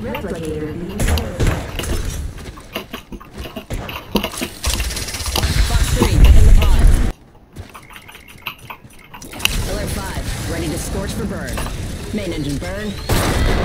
Replicator being deployed. Fox 3, in the pod. Alert 5, ready to scorch for burn. Main engine burn.